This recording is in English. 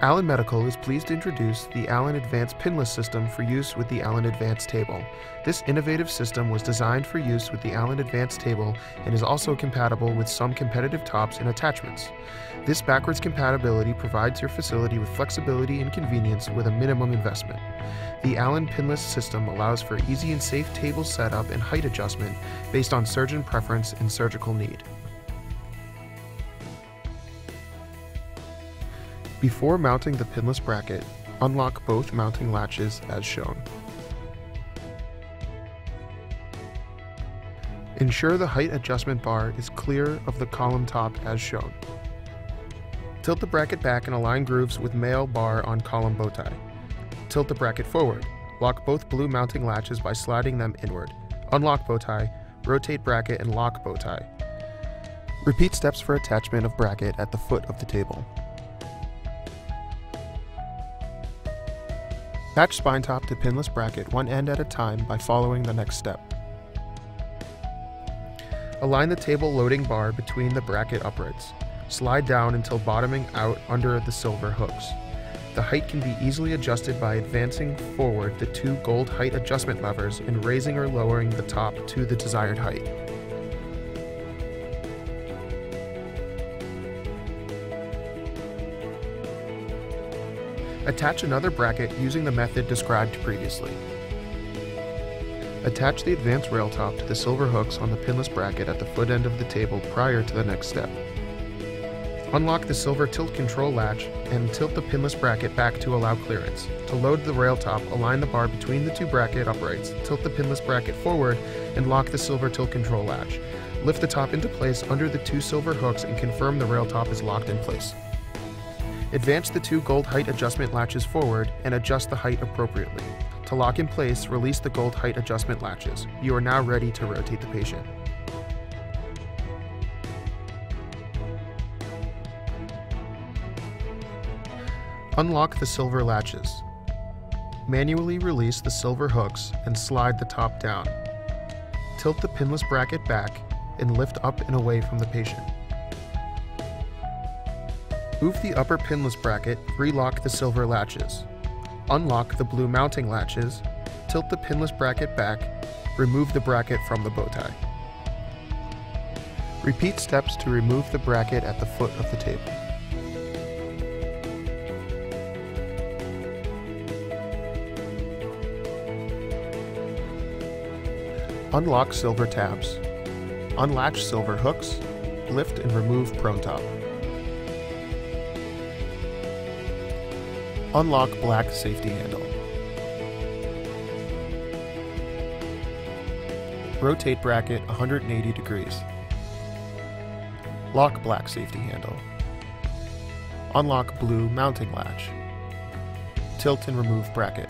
Allen Medical is pleased to introduce the Allen Advanced Pinless System for use with the Allen Advance Table. This innovative system was designed for use with the Allen Advance Table and is also compatible with some competitive tops and attachments. This backwards compatibility provides your facility with flexibility and convenience with a minimum investment. The Allen Pinless system allows for easy and safe table setup and height adjustment based on surgeon preference and surgical need. Before mounting the pinless bracket, unlock both mounting latches as shown. Ensure the height adjustment bar is clear of the column top as shown. Tilt the bracket back and align grooves with male bar on column bow tie. Tilt the bracket forward. Lock both blue mounting latches by sliding them inward. Unlock bow tie, rotate bracket and lock bow tie. Repeat steps for attachment of bracket at the foot of the table. Attach spine top to pinless bracket one end at a time by following the next step. Align the table loading bar between the bracket uprights. Slide down until bottoming out under the silver hooks. The height can be easily adjusted by advancing forward the two gold height adjustment levers and raising or lowering the top to the desired height. Attach another bracket using the method described previously. Attach the advanced rail top to the silver hooks on the pinless bracket at the foot end of the table prior to the next step. Unlock the silver tilt control latch and tilt the pinless bracket back to allow clearance. To load the rail top, align the bar between the two bracket uprights, tilt the pinless bracket forward, and lock the silver tilt control latch. Lift the top into place under the two silver hooks and confirm the rail top is locked in place. Advance the two gold height adjustment latches forward and adjust the height appropriately. To lock in place, release the gold height adjustment latches. You are now ready to rotate the patient. Unlock the silver latches. Manually release the silver hooks and slide the top down. Tilt the pinless bracket back and lift up and away from the patient. Move the upper pinless bracket, relock the silver latches. Unlock the blue mounting latches, tilt the pinless bracket back, remove the bracket from the bow tie. Repeat steps to remove the bracket at the foot of the table. Unlock silver tabs. Unlatch silver hooks, lift and remove prone top. Unlock black safety handle. Rotate bracket 180 degrees. Lock black safety handle. Unlock blue mounting latch. Tilt and remove bracket.